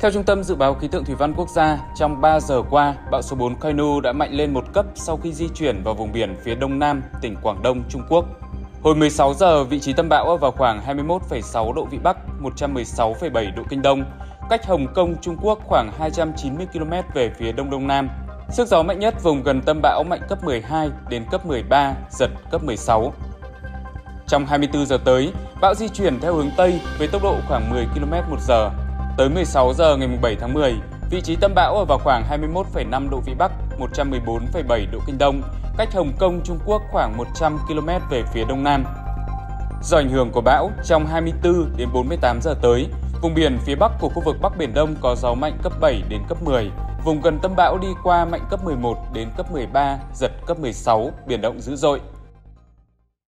Theo Trung tâm Dự báo Khí tượng Thủy văn Quốc gia, trong 3 giờ qua, bão số 4 Kainu đã mạnh lên một cấp sau khi di chuyển vào vùng biển phía đông nam tỉnh Quảng Đông, Trung Quốc. Hồi 16 giờ, vị trí tâm bão ở vào khoảng 21,6 độ Vĩ Bắc, 116,7 độ Kinh Đông, cách Hồng Kông, Trung Quốc khoảng 290 km về phía đông đông nam. Sức gió mạnh nhất vùng gần tâm bão mạnh cấp 12 đến cấp 13, giật cấp 16. Trong 24 giờ tới, bão di chuyển theo hướng Tây với tốc độ khoảng 10 km một giờ. Tới 16 giờ ngày 7 tháng 10, vị trí tâm bão ở vào khoảng 21,5 độ Vĩ Bắc, 114,7 độ Kinh Đông, cách Hồng Kông, Trung Quốc khoảng 100 km về phía đông nam. Do ảnh hưởng của bão, trong 24 đến 48 giờ tới, vùng biển phía bắc của khu vực Bắc Biển Đông có gió mạnh cấp 7 đến cấp 10, vùng gần tâm bão đi qua mạnh cấp 11 đến cấp 13, giật cấp 16, biển động dữ dội.